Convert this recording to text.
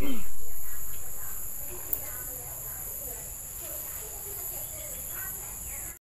Mm.